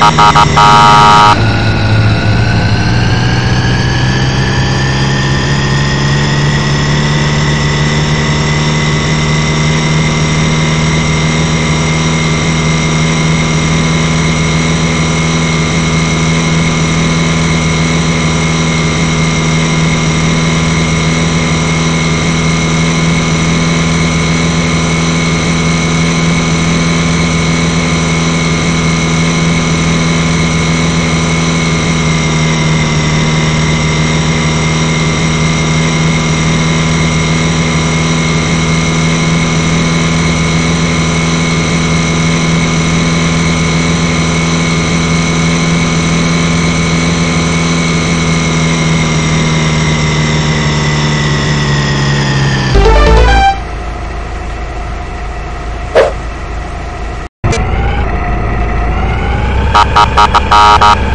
Ha ha ha ha! Ah.